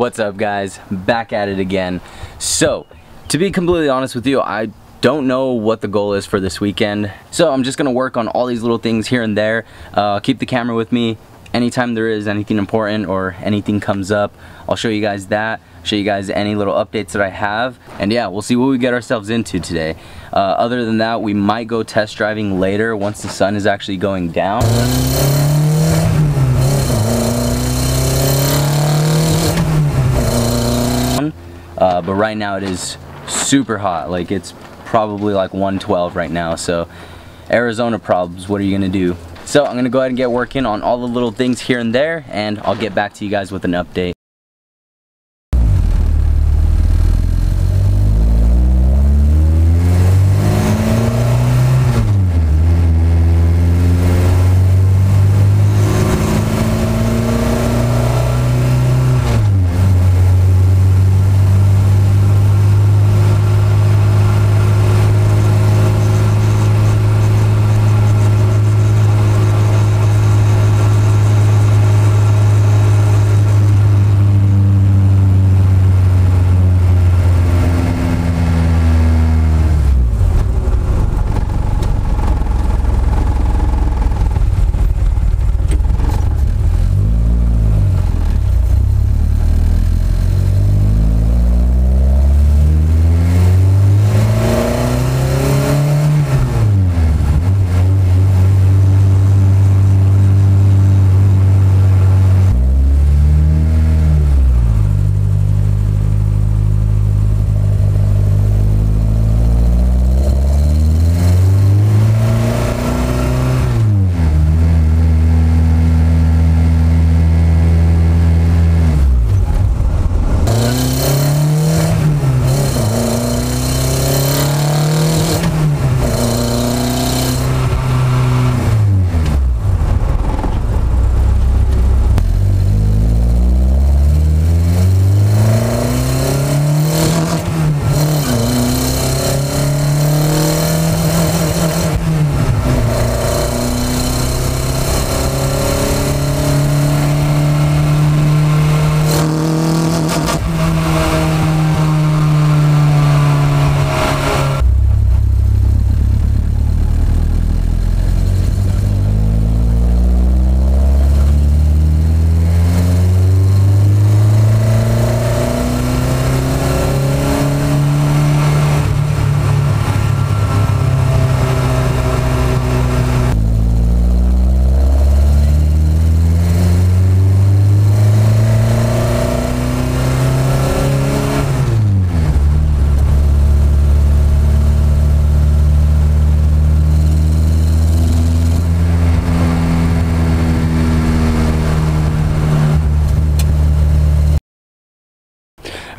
What's up guys? Back at it again. So, to be completely honest with you, I don't know what the goal is for this weekend. So I'm just gonna work on all these little things here and there. Uh, keep the camera with me. Anytime there is anything important or anything comes up, I'll show you guys that. Show you guys any little updates that I have. And yeah, we'll see what we get ourselves into today. Uh, other than that, we might go test driving later once the sun is actually going down. Uh, but right now it is super hot. Like it's probably like 112 right now. So Arizona problems, what are you gonna do? So I'm gonna go ahead and get working on all the little things here and there and I'll get back to you guys with an update.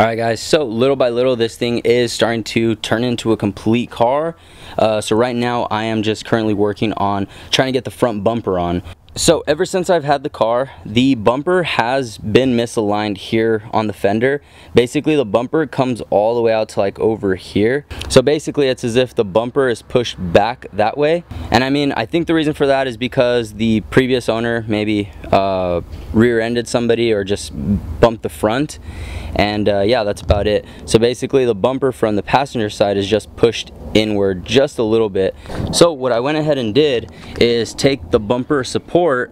Alright guys, so little by little this thing is starting to turn into a complete car. Uh, so right now I am just currently working on trying to get the front bumper on. So ever since I've had the car, the bumper has been misaligned here on the fender. Basically the bumper comes all the way out to like over here. So basically it's as if the bumper is pushed back that way. And I mean, I think the reason for that is because the previous owner maybe uh, rear-ended somebody or just bumped the front. And uh, yeah, that's about it. So basically the bumper from the passenger side is just pushed inward just a little bit. So what I went ahead and did is take the bumper support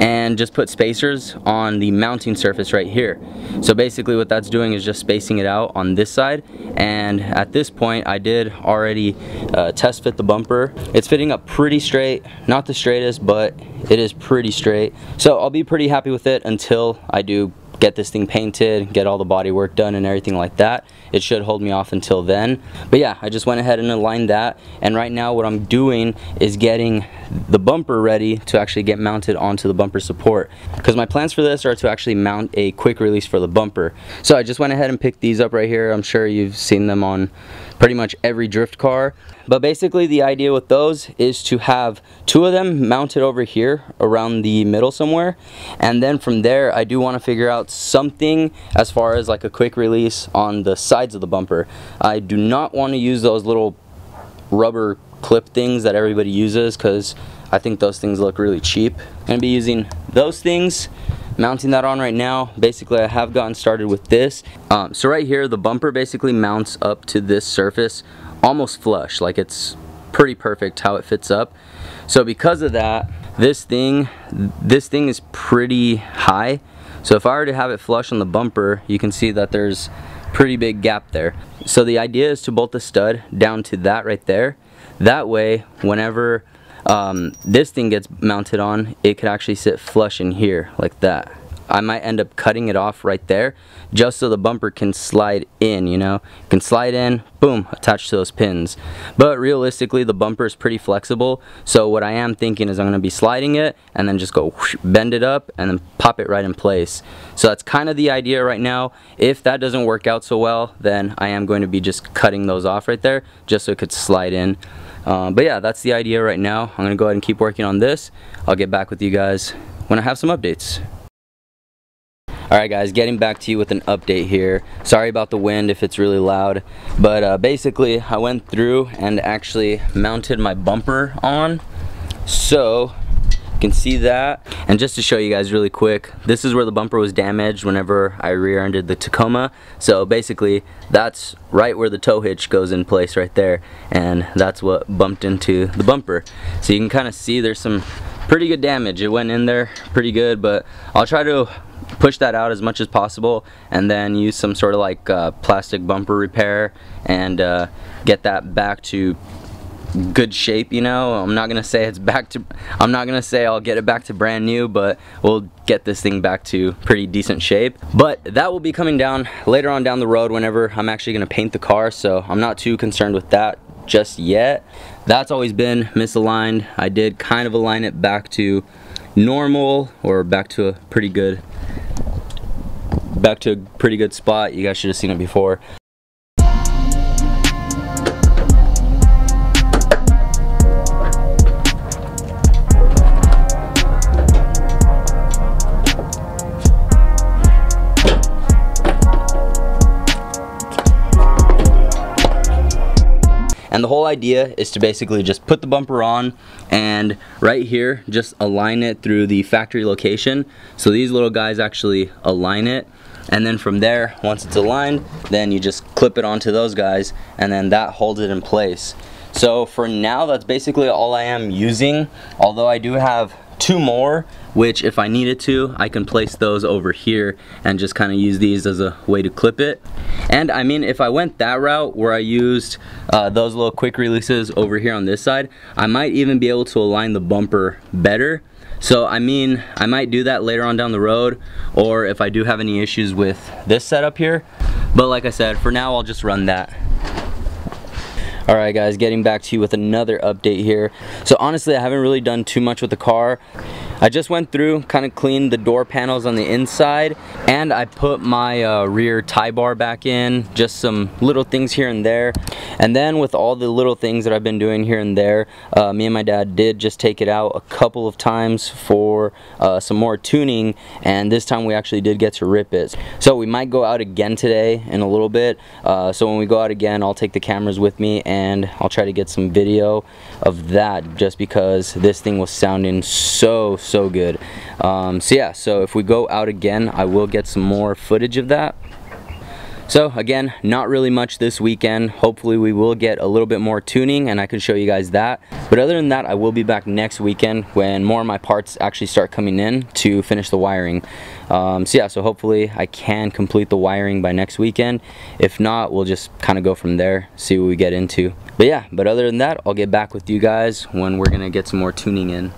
and just put spacers on the mounting surface right here. So basically what that's doing is just spacing it out on this side and at this point I did already uh, test fit the bumper. It's fitting up pretty straight, not the straightest but it is pretty straight. So I'll be pretty happy with it until I do get this thing painted, get all the body work done and everything like that. It should hold me off until then. But yeah, I just went ahead and aligned that. And right now what I'm doing is getting the bumper ready to actually get mounted onto the bumper support. Because my plans for this are to actually mount a quick release for the bumper. So I just went ahead and picked these up right here. I'm sure you've seen them on pretty much every drift car. But basically the idea with those is to have two of them mounted over here around the middle somewhere. And then from there I do want to figure out something as far as like a quick release on the sides of the bumper. I do not want to use those little rubber clip things that everybody uses because I think those things look really cheap. I'm going to be using those things mounting that on right now. Basically, I have gotten started with this. Um, so right here, the bumper basically mounts up to this surface almost flush, like it's pretty perfect how it fits up. So because of that, this thing, this thing is pretty high. So if I were to have it flush on the bumper, you can see that there's pretty big gap there. So the idea is to bolt the stud down to that right there. That way, whenever um, this thing gets mounted on, it could actually sit flush in here like that. I might end up cutting it off right there just so the bumper can slide in, you know. can slide in, boom, attach to those pins. But realistically, the bumper is pretty flexible. So what I am thinking is I'm going to be sliding it and then just go whoosh, bend it up and then pop it right in place. So that's kind of the idea right now. If that doesn't work out so well, then I am going to be just cutting those off right there just so it could slide in. Um, but yeah, that's the idea right now. I'm gonna go ahead and keep working on this. I'll get back with you guys when I have some updates. Alright guys, getting back to you with an update here. Sorry about the wind if it's really loud. But uh, basically, I went through and actually mounted my bumper on. So, you can see that. And just to show you guys really quick, this is where the bumper was damaged whenever I rear-ended the Tacoma. So basically, that's right where the tow hitch goes in place right there. And that's what bumped into the bumper. So you can kind of see there's some pretty good damage. It went in there pretty good, but I'll try to push that out as much as possible and then use some sort of like uh, plastic bumper repair and uh, get that back to good shape you know? I'm not gonna say it's back to I'm not gonna say I'll get it back to brand new but we'll get this thing back to pretty decent shape. But that will be coming down later on down the road whenever I'm actually gonna paint the car so I'm not too concerned with that just yet. That's always been misaligned. I did kind of align it back to normal or back to a pretty good back to a pretty good spot. You guys should have seen it before And the whole idea is to basically just put the bumper on and right here, just align it through the factory location. So these little guys actually align it. And then from there, once it's aligned, then you just clip it onto those guys and then that holds it in place. So for now, that's basically all I am using. Although I do have two more which if I needed to I can place those over here and just kind of use these as a way to clip it. And I mean if I went that route where I used uh, those little quick releases over here on this side I might even be able to align the bumper better. So I mean I might do that later on down the road or if I do have any issues with this setup here. But like I said for now I'll just run that Alright guys, getting back to you with another update here. So honestly, I haven't really done too much with the car. I just went through, kind of cleaned the door panels on the inside, and I put my uh, rear tie bar back in, just some little things here and there. And then with all the little things that I've been doing here and there, uh, me and my dad did just take it out a couple of times for uh, some more tuning, and this time we actually did get to rip it. So we might go out again today in a little bit. Uh, so when we go out again, I'll take the cameras with me and I'll try to get some video of that just because this thing was sounding so so good um, so yeah so if we go out again I will get some more footage of that so again, not really much this weekend. Hopefully we will get a little bit more tuning and I can show you guys that. But other than that, I will be back next weekend when more of my parts actually start coming in to finish the wiring. Um, so yeah, so hopefully I can complete the wiring by next weekend. If not, we'll just kind of go from there, see what we get into. But yeah, but other than that, I'll get back with you guys when we're gonna get some more tuning in.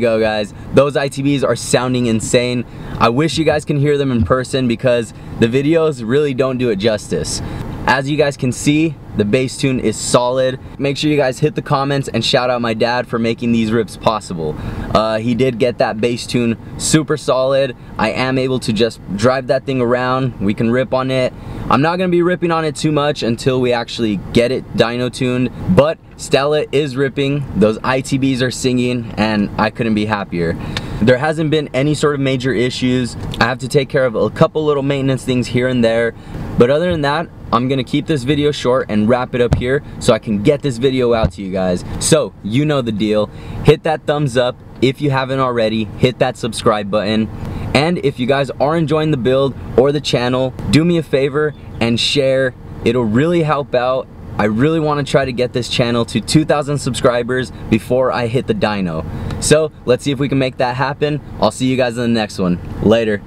Go guys. Those ITBs are sounding insane. I wish you guys can hear them in person because the videos really don't do it justice. As you guys can see, the base tune is solid. Make sure you guys hit the comments and shout out my dad for making these rips possible. Uh, he did get that base tune super solid. I am able to just drive that thing around. We can rip on it. I'm not gonna be ripping on it too much until we actually get it dyno tuned, but Stella is ripping, those ITBs are singing, and I couldn't be happier. There hasn't been any sort of major issues. I have to take care of a couple little maintenance things here and there, but other than that, I'm gonna keep this video short and wrap it up here so I can get this video out to you guys. So, you know the deal. Hit that thumbs up if you haven't already. Hit that subscribe button. And if you guys are enjoying the build or the channel, do me a favor and share. It'll really help out. I really want to try to get this channel to 2,000 subscribers before I hit the dyno. So let's see if we can make that happen. I'll see you guys in the next one. Later.